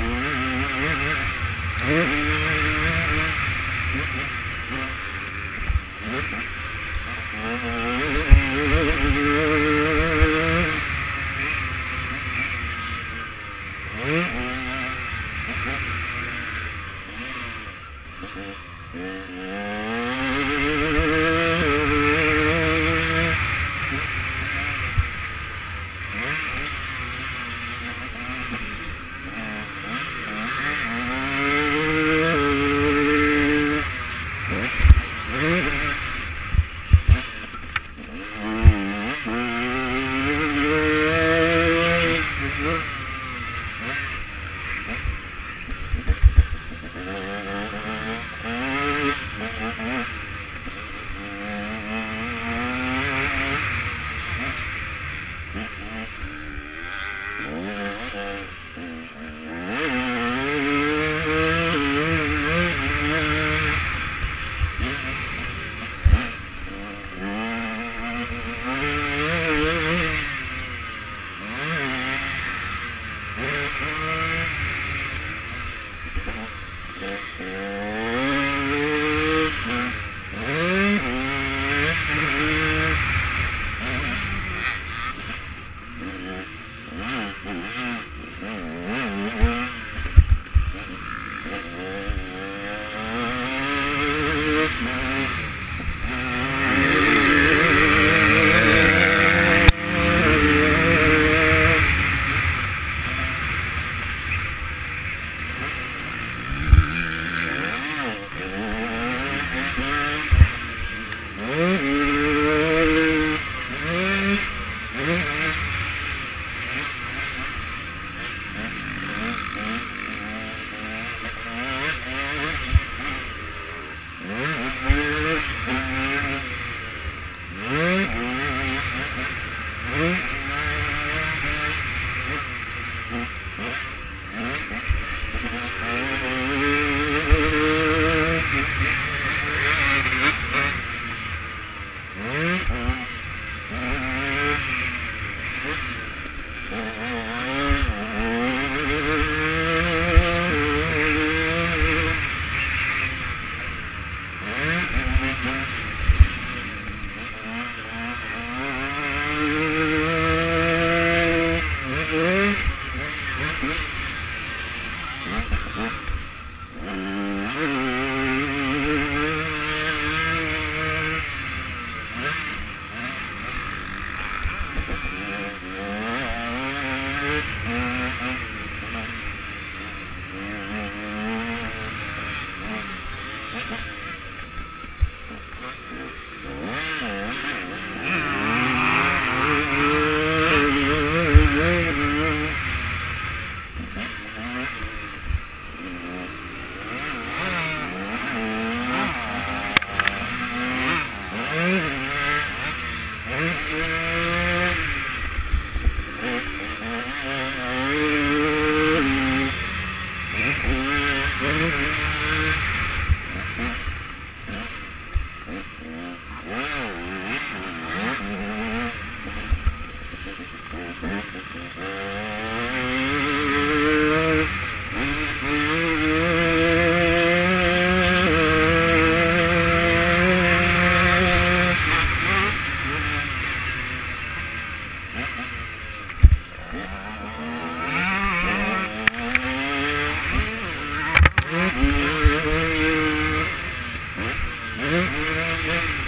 Mm-hmm. Uh-huh. Yeah.